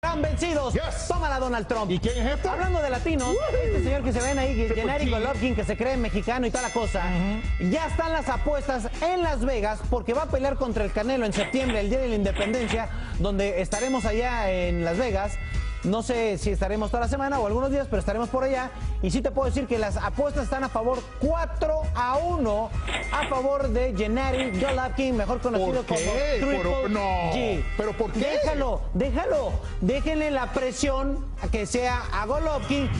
Están vencidos. Yes. Tómala Donald Trump. ¿Y quién es este? Hablando de latinos, este señor que se ven ahí, cochino. Golovkin, que se cree mexicano y toda la cosa, ya están las apuestas en Las Vegas porque va a pelear contra el Canelo en septiembre, el día de la independencia, donde estaremos allá en Las Vegas. No sé si estaremos toda la semana o algunos días, pero estaremos por allá. Y sí te puedo decir que las apuestas están a favor 4 a 1 a favor de Gennady Golovkin, mejor conocido ¿Por qué? como Triple Por- no. G. ¿Pero por qué? Déjalo, déjalo. Déjenle la presión a que sea a Golovkin.